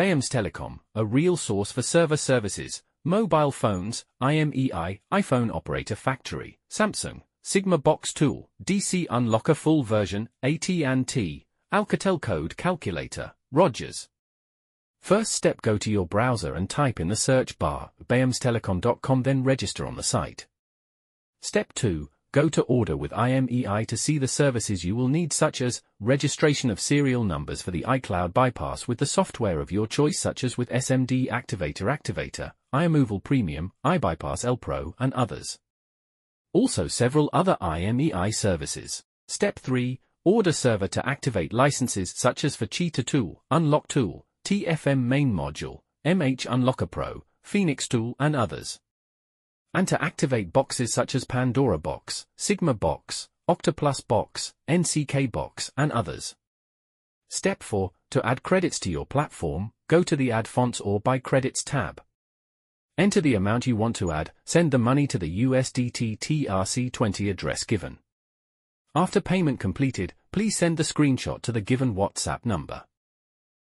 Bahams Telecom, a real source for server services, mobile phones, IMEI, iPhone Operator Factory, Samsung, Sigma Box Tool, DC Unlocker Full Version, AT&T, Alcatel Code Calculator, Rogers. First step go to your browser and type in the search bar, bahamstelecom.com then register on the site. Step 2, go to order with IMEI to see the services you will need such as registration of serial numbers for the iCloud bypass with the software of your choice such as with SMD Activator Activator, iRemoval Premium, iBypass L Pro and others. Also several other IMEI services. Step 3, order server to activate licenses such as for Cheetah Tool, Unlock Tool, TFM Main Module, MH Unlocker Pro, Phoenix Tool and others and to activate boxes such as Pandora Box, Sigma Box, Octoplus Box, NCK Box, and others. Step 4. To add credits to your platform, go to the Add Funds or Buy Credits tab. Enter the amount you want to add, send the money to the USDT TRC20 address given. After payment completed, please send the screenshot to the given WhatsApp number.